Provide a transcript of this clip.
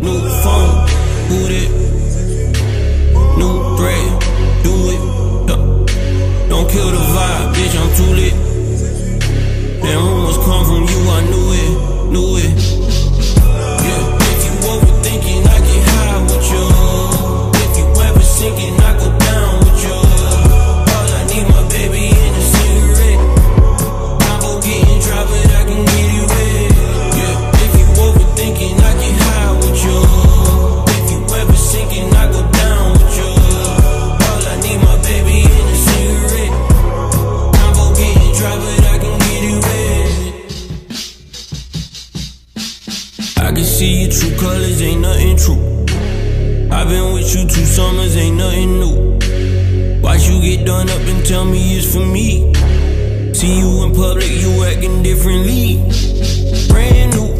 New phone, boot it. New bread, do it. Don't kill the vibe, bitch, I'm too lit. That rumors come from you, I knew I can see your true colors, ain't nothing true. I've been with you two summers, ain't nothing new. Watch you get done up and tell me it's for me. See you in public, you acting differently. Brand new.